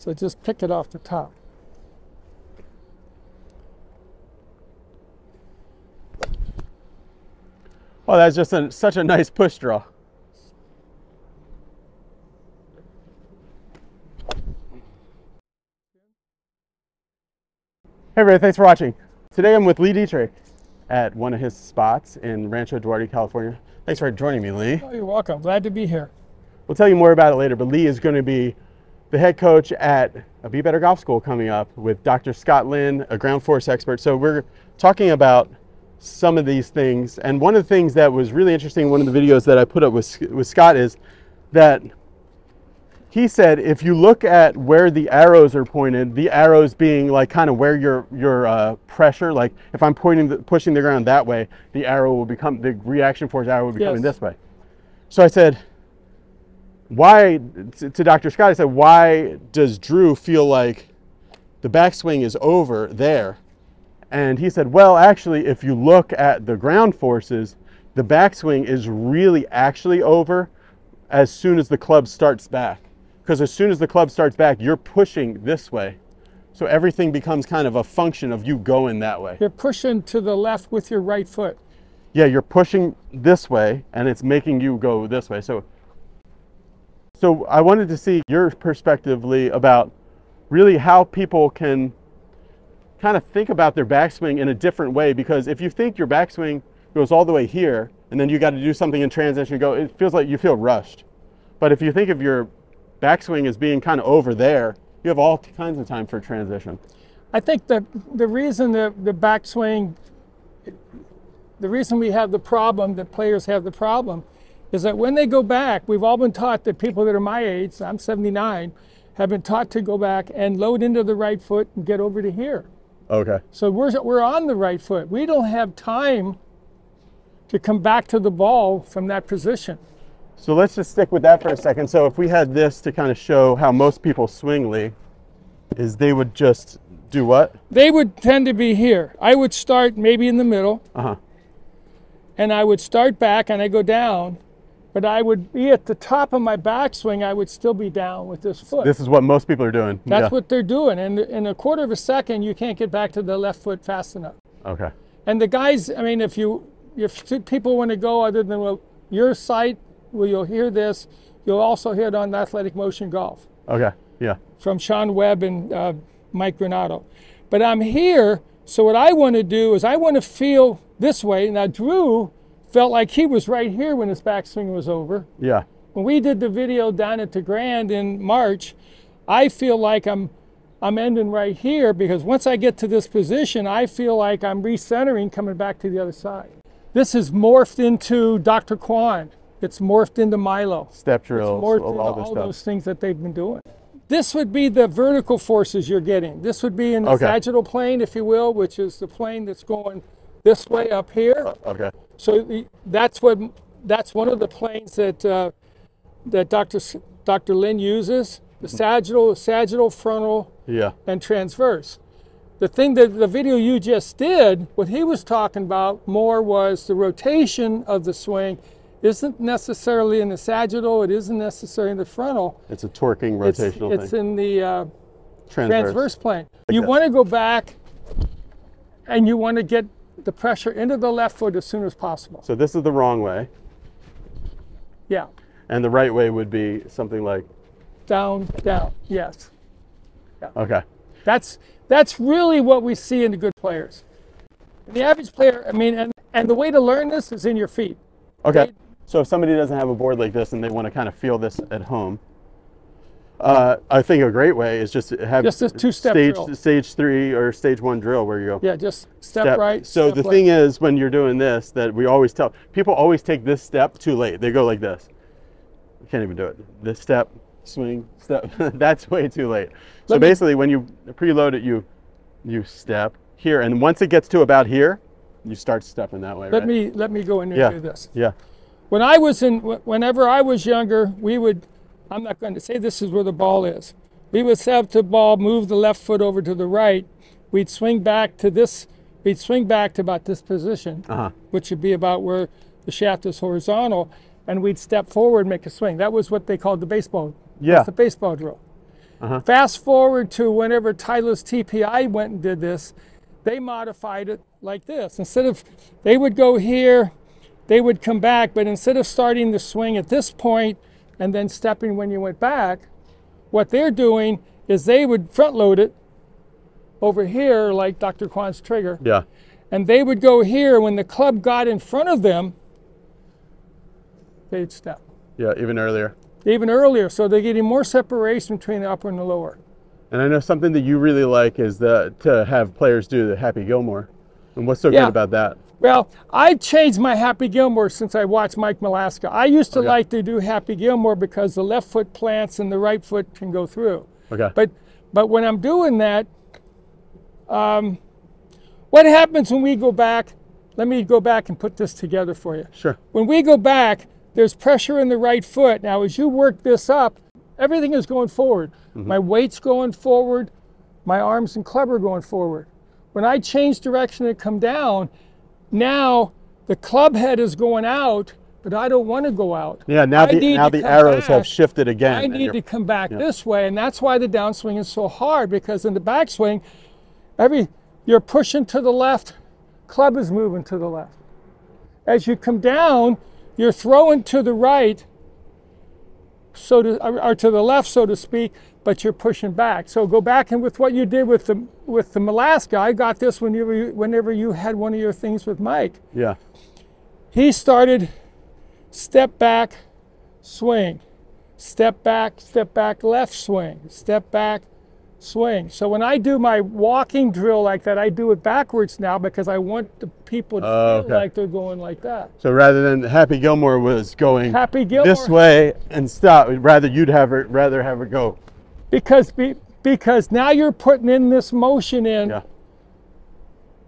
So just pick it off the top. Oh, that's just a, such a nice push draw. Hey everybody, thanks for watching. Today I'm with Lee Detrick at one of his spots in Rancho Duarte, California. Thanks for joining me, Lee. Oh, you're welcome. Glad to be here. We'll tell you more about it later, but Lee is going to be the head coach at a Be Better Golf School coming up with Dr. Scott Lynn, a ground force expert. So we're talking about some of these things. And one of the things that was really interesting, one of the videos that I put up with, with Scott is that he said if you look at where the arrows are pointed, the arrows being like kind of where your your uh, pressure, like if I'm pointing the, pushing the ground that way, the arrow will become the reaction force arrow will be coming this way. So I said, why to, Dr. Scott? I said, why does Drew feel like the backswing is over there? And he said, well, actually, if you look at the ground forces, the backswing is really actually over as soon as the club starts back. Because as soon as the club starts back, you're pushing this way. So everything becomes kind of a function of you going that way. You're pushing to the left with your right foot. Yeah, you're pushing this way and it's making you go this way. So so I wanted to see your perspective, Lee, about really how people can kind of think about their backswing in a different way. Because if you think your backswing goes all the way here and then you got to do something in transition, you go, it feels like you feel rushed. But if you think of your backswing as being kind of over there, you have all kinds of time for transition. I think that the reason that the backswing, the reason we have the problem, that players have the problem, is that when they go back, we've all been taught that people that are my age, I'm 79, have been taught to go back and load into the right foot and get over to here. Okay. So we're, we're on the right foot. We don't have time to come back to the ball from that position. So let's just stick with that for a second. So if we had this to kind of show how most people swing, Lee, is they would just do what? They would tend to be here. I would start maybe in the middle, Uh huh. and I would start back and I go down, but I would be at the top of my backswing. I would still be down with this foot. This is what most people are doing. That's yeah. what they're doing. And in a quarter of a second, you can't get back to the left foot fast enough. Okay. And the guys, I mean, if you if people want to go other than well, your site, where you'll hear this, you'll also hear it on Athletic Motion Golf Okay. Yeah. from Sean Webb and uh, Mike Granato. But I'm here, so what I want to do is I want to feel this way. Now, Drew felt like he was right here when his backswing was over. Yeah. When we did the video down at the Grand in March, I feel like I'm I'm ending right here because once I get to this position, I feel like I'm recentering coming back to the other side. This has morphed into Dr. Kwon. It's morphed into Milo Step drills, all, all stuff. those things that they've been doing. This would be the vertical forces you're getting. This would be in the Okay. sagittal plane, if you will, which is the plane that's going this way up here. Uh, okay. So the, that's what that's one of the planes that uh, that Dr. S- Dr. Lynn uses: the Mm-hmm. sagittal, sagittal, frontal, Yeah. and transverse. The thing that the video you just did, what he was talking about more was the rotation of the swing isn't necessarily in the sagittal, it isn't necessarily in the frontal. It's a torquing It's, rotational it's thing. in the uh, Transverse. transverse plane. you want to go back and you want to get the pressure into the left foot as soon as possible. So this is the wrong way, Yeah, and the right way would be something like. down, down. Yes. Okay. That's that's really what we see in the good players. The average player, I mean, and, and the way to learn this is in your feet. Okay. They- So if somebody doesn't have a board like this and they want to kind of feel this at home, uh, I think a great way is just to have Just a two-step stage drill. stage three or stage one drill where you go Yeah, just step, right. So step the left. thing is, when you're doing this, that we always tell people always take this step too late. They go like this. I can't even do it. This step, swing, step. That's way too late. So Let me- basically, when you preload it, you you step here, and once it gets to about here, you start stepping that way. let right? me let me go in and Yeah. do this. Yeah. When I was in, whenever I was younger, we would. I'm not going to say this is where the ball is. We would set the ball, move the left foot over to the right. We'd swing back to this. We'd swing back to about this position, Uh huh. which would be about where the shaft is horizontal, and we'd step forward, and make a swing. That was what they called the baseball. Yeah. That's the baseball drill. Uh-huh. Fast forward to whenever Titleist TPI went and did this, they modified it like this. Instead of, they would go here, they would come back, but instead of starting the swing at this point and then stepping when you went back, what they're doing is they would front load it over here, like Dr. Kwon's trigger, Yeah. and they would go here when the club got in front of them, they'd step Yeah. Even earlier. even earlier, so they're getting more separation between the upper and the lower. And I know something that you really like is the to have players do the Happy Gilmore. And what's so Yeah. good about that? Well, I've changed my Happy Gilmore since I watched Mike Malaska. I used to Okay. like to do Happy Gilmore because the left foot plants and the right foot can go through. Okay. But but when I'm doing that, um, what happens when we go back? Let me go back and put this together for you. sure. When we go back, there's pressure in the right foot. Now, as you work this up, everything is going forward. My weight's going forward, my arms and club are going forward. When I change direction and come down, now the club head is going out, but I don't want to go out. Yeah. Now I the now the arrows have shifted again. I need to come back yeah. this way, and that's why the downswing is so hard because in the backswing, every you're pushing to the left, club is moving to the left. As you come down, you're throwing to the right, so to or to the left, so to speak, but you're pushing back. So go back and with what you did with the with the Alaska, I got this whenever you, whenever you had one of your things with Mike Yeah. he started step back, swing, step back, step back, left swing, step back, swing. So when I do my walking drill like that, I do it backwards now because I want the people to Oh, feel okay. like they're going like that. So rather than Happy Gilmore was going Happy Gilmore, this way and stop, rather you'd have it rather have it go. Because be, because now you're putting in this motion in Yeah.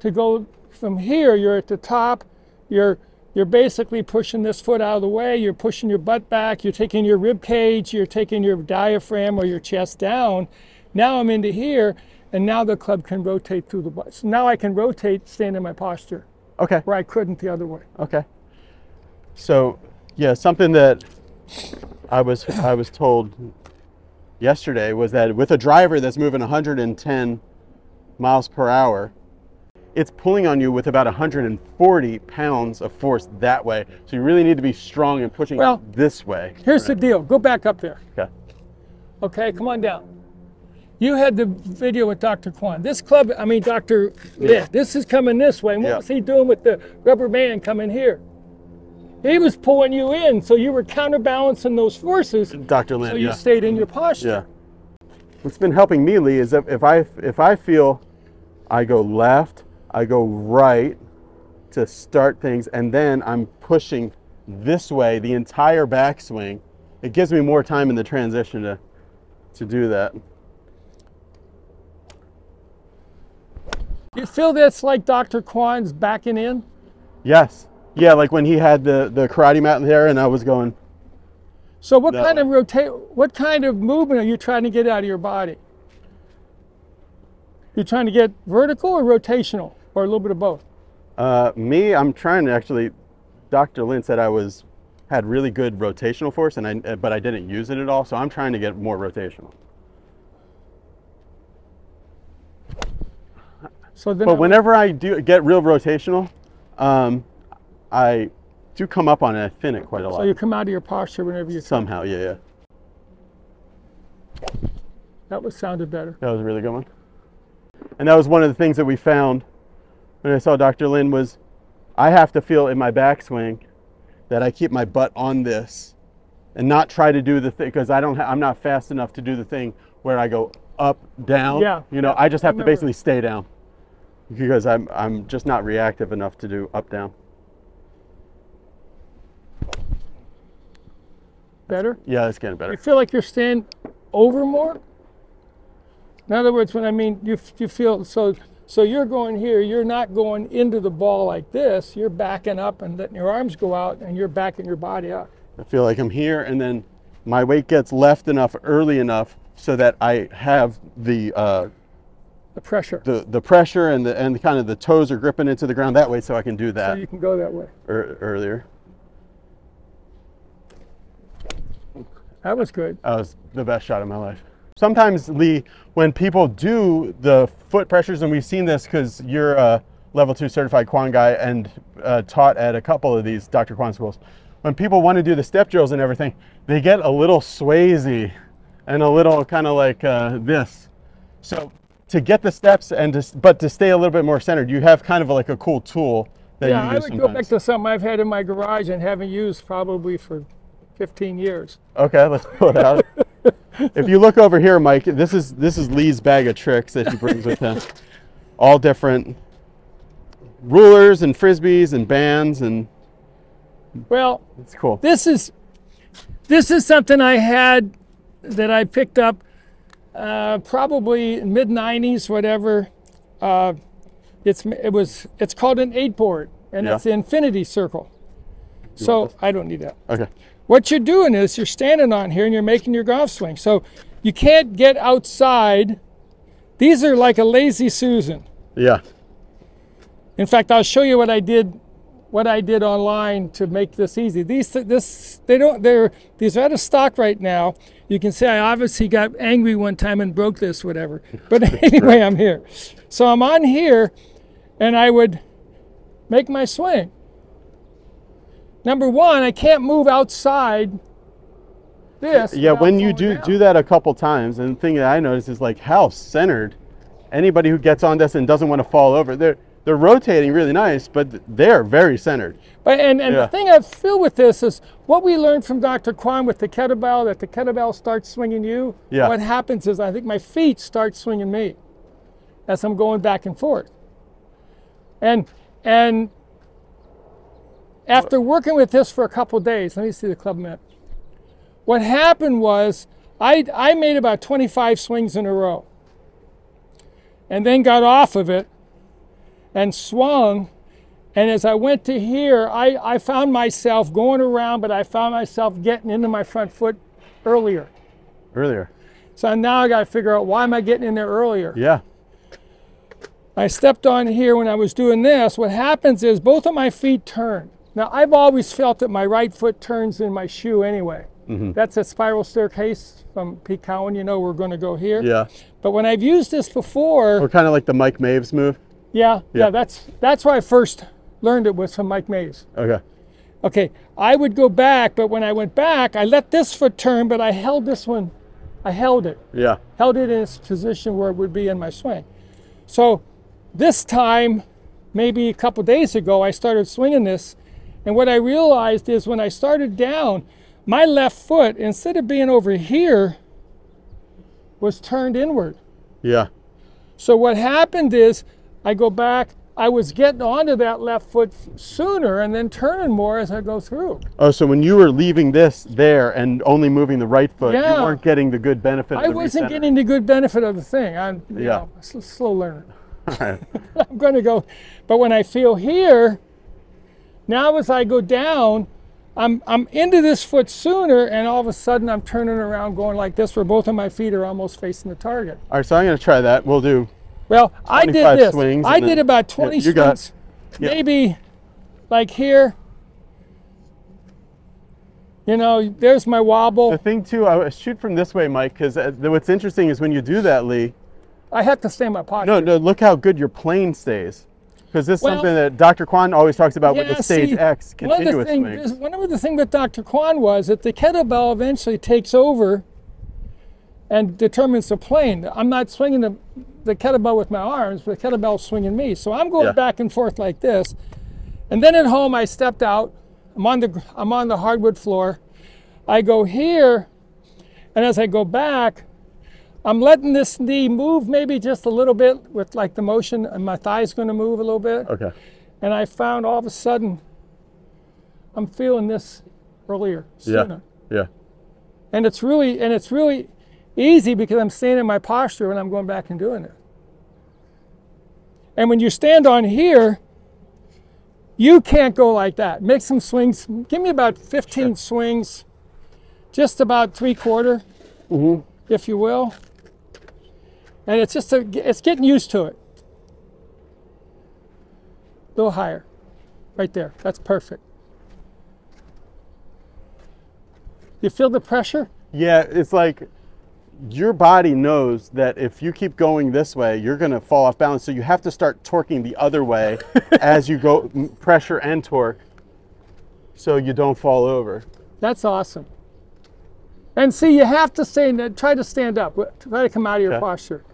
to go from here. You're at the top. You're you're basically pushing this foot out of the way. You're pushing your butt back. You're taking your rib cage. You're taking your diaphragm or your chest down. Now I'm into here, and now the club can rotate through the butt. So now I can rotate, stand in my posture Okay. where I couldn't the other way. Okay. So, yeah, something that I was I was told yesterday was that with a driver that's moving 110 miles per hour, it's pulling on you with about 140 pounds of force that way. So you really need to be strong and pushing Well, this way. Here's the deal. Go back up there. Okay. Okay, come on down. You had the video with Dr. Kwon. This club, I mean, Dr. Yeah, this is coming this way. And what Yeah. was he doing with the rubber band coming here? He was pulling you in, so you were counterbalancing those forces, Dr. Lynn, so you yeah. stayed in your posture. Yeah. What's been helping me, Lee, is that if I if I feel I go left, I go right to start things, and then I'm pushing this way the entire backswing, it gives me more time in the transition to to do that. You feel that's like Dr. Kwon's backing in? Yes. Yeah, like when he had the, the karate mat there and I was going, So what kind of rotate what kind of movement are you trying to get out of your body? You're trying to get vertical or rotational or a little bit of both? uh, me, I'm trying to actually Dr. Lynn said I was had really good rotational force and I but I didn't use it at all, so I'm trying to get more rotational. So then But whenever I do get real rotational, um, I do come up on it. I thin it quite a lot. so you come out of your posture whenever you Somehow, yeah, yeah. that was sounded better. That was a really good one. And that was one of the things that we found when I saw Dr. Lynn was I have to feel in my backswing that I keep my butt on this and not try to do the thing because I don't I'm not fast enough to do the thing where I go up down. Yeah, You know, yeah, I just I have to basically stay down because I'm I'm just not reactive enough to do up down. Better? Yeah, it's getting better. You feel like you're staying over more? In other words, when I mean you, you feel so so you're going here, you're not going into the ball like this. You're backing up and letting your arms go out, and you're backing your body up. I feel like I'm here, and then my weight gets left enough early enough so that I have the uh, The pressure, the the pressure and the and kind of the toes are gripping into the ground that way, so I can do that. so you can go that way. ear- earlier. That was good. That was the best shot of my life. sometimes Lee, when people do the foot pressures, and we've seen this because you're a level two certified Kwon guy and uh, taught at a couple of these Dr. Kwon schools. When people want to do the step drills and everything, they get a little swazy and a little kind of like uh, this. So to get the steps and to, but to stay a little bit more centered, you have kind of like a cool tool that Yeah, you I use would go back to something I've had in my garage and haven't used probably for 15 years. Okay, let's pull it out. if you look over here, Mike, this is this is Lee's bag of tricks that he brings with him. All different rulers and frisbees and bands, and Well, it's cool. this is this is something I had that I picked up uh, probably mid 90s, whatever. Uh, it's it was it's called an eight board, and Yeah. it's the infinity circle. So I don't need that. Okay. What you're doing is you're standing on here and you're making your golf swing. So you can't get outside. These are like a lazy Susan. Yeah. In fact, I'll show you what I did, what I did online to make this easy. These, this, they don't, they're, these are out of stock right now. You can see I obviously got angry one time and broke this, whatever. But anyway, I'm here. So I'm on here, and I would make my swing. Number one, I can't move outside this. Yeah. When you do down. do that a couple times, and the thing that I notice is like how centered. Anybody who gets on this and doesn't want to fall over, they're they're rotating really nice, but they're very centered. But and, and Yeah. the thing I feel with this is what we learned from Dr. Kwon with the kettlebell, that the kettlebell starts swinging you. Yeah. What happens is I think my feet start swinging me as I'm going back and forth. And and after working with this for a couple days, let me see the club mat. What happened was I I made about 25 swings in a row. And then got off of it and swung and as I went to here, I, I found myself going around, but I found myself getting into my front foot earlier. Earlier. So now I got to figure out why am I getting in there earlier? Yeah. I stepped on here when I was doing this. What happens is both of my feet turn. Now I've always felt that my right foot turns in my shoe anyway. Mm-hmm. That's a spiral staircase from Pete Cowan. You know we're going to go here. Yeah. But when I've used this before, we're kind of like the Mike Maves move. yeah, yeah, Yeah. that's that's where I first learned it was from Mike Mays. Okay. Okay, I would go back, but when I went back, I let this foot turn, but I held this one, I held it, Yeah. held it in its position where it would be in my swing. So this time, maybe a couple days ago, I started swinging this, and what I realized is when I started down, my left foot, instead of being over here, was turned inward. Yeah. So what happened is I go back, I was getting onto that left foot sooner and then turning more as I go through. Oh, so when you were leaving this there and only moving the right foot, Yeah. you weren't getting the good benefit. Of the thing. I wasn't recenter. getting the good benefit of the thing. I'm Yeah. know, a slow learner. I'm going to go, but when I feel here, now as I go down, I'm I'm into this foot sooner, and all of a sudden I'm turning around, going like this, where both of my feet are almost facing the target. All right, so I'm going to try that. We'll do. Well, I did this. swings I then- did about 20 you got- yeah. maybe like here. You know, there's my wobble. The thing too, I shoot from this way, Mike, because uh, what's interesting is when you do that, Lee. I have to stay in my pocket. No, no, look how good your plane stays. Because this is Well- something that Dr. Kwon always talks about with the stage see, X one of the continuous thing, swings. one of the thing with Dr. Kwon was that the kettlebell eventually takes over and determines the plane. I'm not swinging the, the kettlebell with my arms, but the kettlebell's swinging me. So I'm going Yeah. back and forth like this. And then at home, I stepped out. I'm on the I'm on the hardwood floor. I go here, and as I go back, I'm letting this knee move maybe just a little bit with like the motion, and my thigh's going to move a little bit Okay. and I found all of a sudden I'm feeling this earlier Yeah. sooner. Yeah. And it's really and it's really easy because I'm staying in my posture and I'm going back and doing it. And when you stand on here, you can't go like that. Make some swings. Give me about 15 swings, just about three quarter, mm-hmm. if you will. And it's just a, it's getting used to it. A little higher, right there. That's perfect. You feel the pressure? Yeah, it's like your body knows that if you keep going this way, you're going to fall off balance. So you have to start torquing the other way as you go pressure and torque so you don't fall over. That's awesome. And see, you have to stay. in- Try to stand up. Try to come out of your Okay. posture.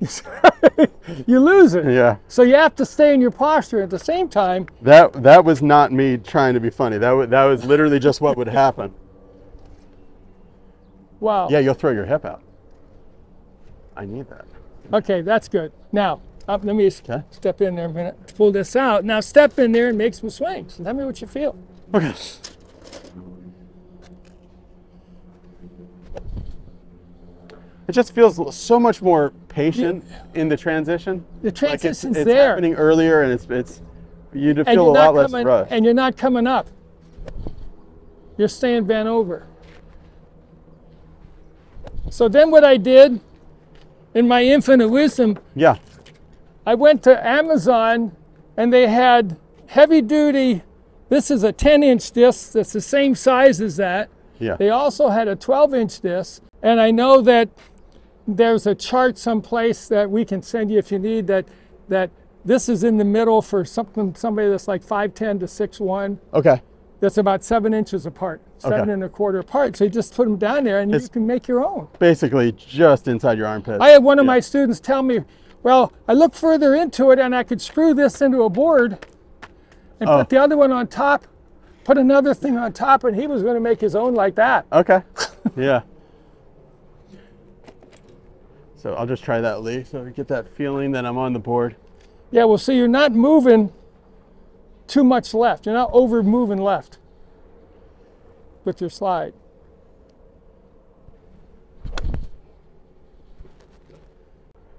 you lose it. Yeah. So you have to stay in your posture at the same time. That that was not me trying to be funny. That was, that was literally just what would happen. Wow. Yeah, you'll throw your hip out. I need that. Okay, that's good. Now, up, let me Okay. step in there a minute to pull this out. Now, step in there and make some swings. Tell me what you feel. Okay. It just feels so much more patient in the transition. The Like it's, transition's it's there. happening earlier, and it's it's you feel a you're lot not less coming, rush. and you're not coming up. You're staying bent over. So then, what I did, in my infinite wisdom, yeah. I went to Amazon, and they had heavy duty. This is a 10 inch disc that's the same size as that. Yeah. They also had a 12 inch disc, and I know that there's a chart someplace that we can send you if you need that that this is in the middle for something somebody that's like 5'10 to 6'1 Okay. that's about seven inches apart, seven Okay. and a quarter apart. So you just put them down there and It's- you can make your own. Basically, just inside your armpit. I had one of Yeah. my students tell me, well, I looked further into it and I could screw this into a board and Oh. put the other one on top, put another thing on top, and he was going to make his own like that. Okay. yeah. So I'll just try that, Lee. So get that feeling that I'm on the board. Yeah, well, see, you're not moving too much left. You're not over moving left with your slide.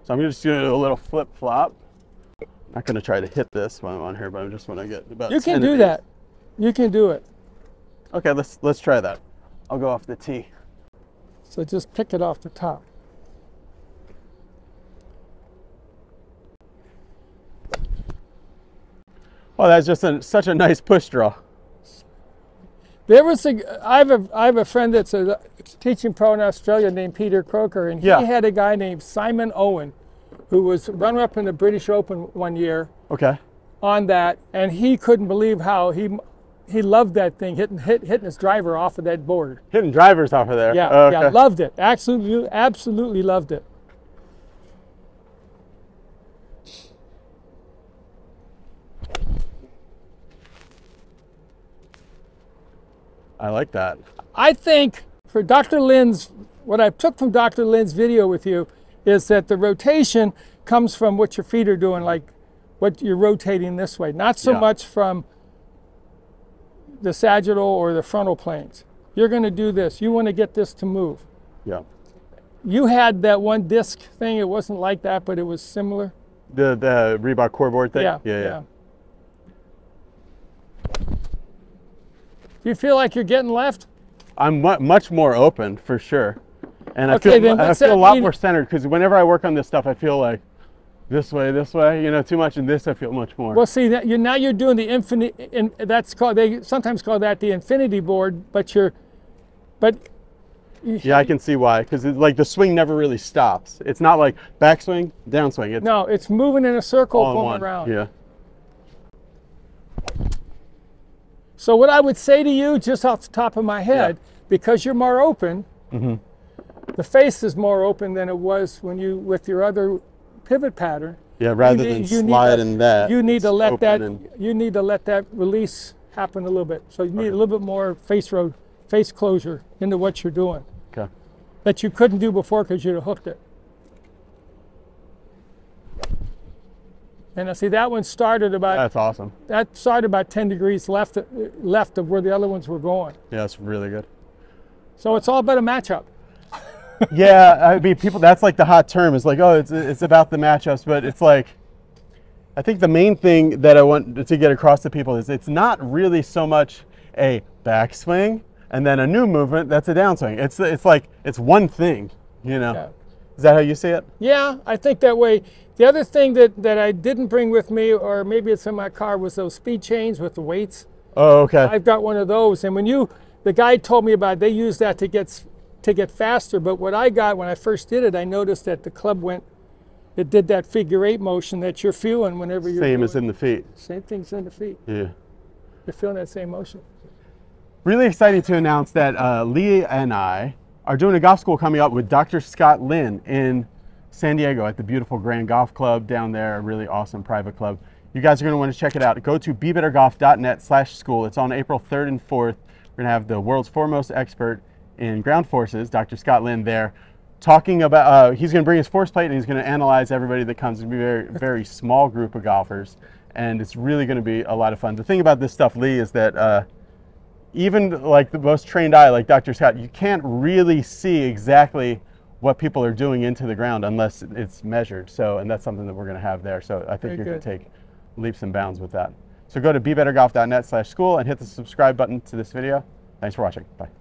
So I'm just gonna do a little flip flop. I'm not gonna try to hit this while I'm on here, but I just want to get about. You can do that. You can do it. Okay, let's let's try that. I'll go off the tee. So just pick it off the top. Oh, that's just a, such a nice push draw. There was a I have a I have a friend that's a teaching pro in Australia named Peter Croker, and Yeah. he had a guy named Simon Owen, who was runner up in the British Open one year Okay. on that, and he couldn't believe how he he loved that thing hitting hit, hitting his driver off of that board. Hitting drivers off of there. Yeah, Okay. yeah, loved it. Absolutely, absolutely loved it. I like that. I think for Dr. Lynn's, what I took from Dr. Lynn's video with you is that the rotation comes from what your feet are doing, like what you're rotating this way, not so Yeah. much from the sagittal or the frontal planes. You're going to do this. You want to get this to move. Yeah. You had that one disc thing. It wasn't like that, but it was similar. The the Reebok core board thing. Yeah, Yeah. Yeah. Do you feel like you're getting left? I'm mu- much more open for sure, and I Okay, feel then I feel a lot mean? more centered because whenever I work on this stuff, I feel like this way, this way, you know, too much, and this I feel much more. Well, see that you now you're doing the infinite, and that's called they sometimes call that the infinity board, but you're, but yeah, I can see why because it's like the swing never really stops. It's not like backswing, downswing. It's no, it's moving in a circle going around. Yeah. So what I would say to you, just off the top of my head, because you're more open, Mm-hmm. the face is more open than it was when you with your other pivot pattern. Yeah. Rather You than need- you need slide to- in that. You need to let that and- you need to let that release happen a little bit. So you need a little bit more face road, face closure into what you're doing okay. that you couldn't do before because you'd have hooked it. And I see that one started about That's awesome. that started about 10 degrees left left of where the other ones were going. Yeah, it's really good. So it's all about a matchup. yeah, I mean, people. That's like the hot term. Is like, oh, it's it's about the matchups, but it's like, I think the main thing that I want to get across to people is it's not really so much a backswing and then a new movement that's a downswing. It's it's like it's one thing, you know. Yeah. Is that how you see it? Yeah, I think that way. The other thing that, that I didn't bring with me, or maybe it's in my car, was those speed chains with the weights. Oh, okay. I've got one of those, and when you, the guy told me about, it, they use that to get to get faster. But what I got when I first did it, I noticed that the club went, it did that figure eight motion that you're feeling whenever you're Same as in the feet. same things in the feet. Yeah. You're feeling that same motion. Really exciting to announce that uh, Lee and I are doing a golf school coming up with Dr. Scott Lynn in San Diego at the beautiful Grand Golf Club down there, a really awesome private club. You guys are going to want to check it out. Go to bebettergolf.net slash school. It's on April 3rd and 4th. We're going to have the world's foremost expert in ground forces, Dr. Scott Lynn, there talking about, uh, he's going to bring his force plate and he's going to analyze everybody that comes. It's going to be a very, very small group of golfers. And it's really going to be a lot of fun. The thing about this stuff, Lee, is that uh, even like the most trained eye, like Dr. Scott, you can't really see exactly what people are doing into the ground unless it's measured. So, and that's something that we're going to have there. So, I think Very you're going to take leaps and bounds with that. So, go to bebettergolf.net/school and hit the subscribe button to this video. Thanks for watching. Bye.